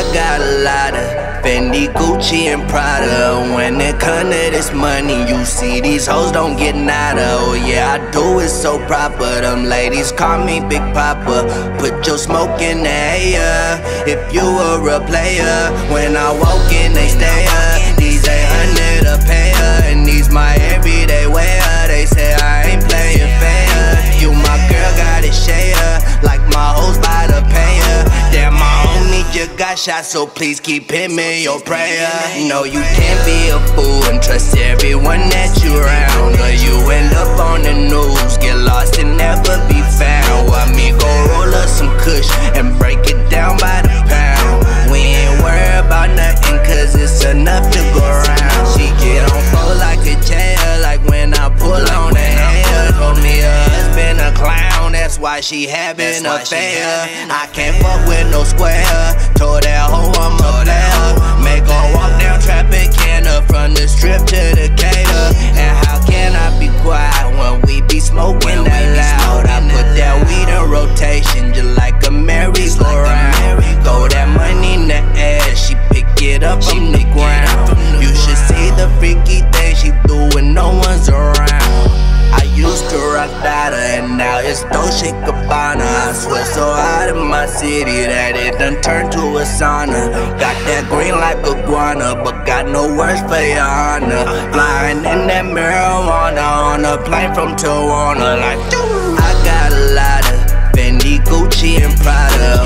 I got a lot of Fendi, Gucci, and Prada. When it come to this money, you see these hoes don't get nada. Oh yeah, I do it so proper. Them ladies call me Big Poppa. Put your smoke in the air. If you were a player, when I walk in, they stay up. These 800 a payer, and these my everyday wear. Shot, so please keep him in your prayer. No, you can't be a fool and trust everyone that you why she having a affair. I can't fuck with no square. Told that and now it's Dolce Gabbana. I swear so hot in my city that it done turned to a sauna. Got that green like iguana, but got no words for your honor. Flying in that marijuana on a plane from Tijuana, like I got a lot of Fendi, Gucci, and Prada.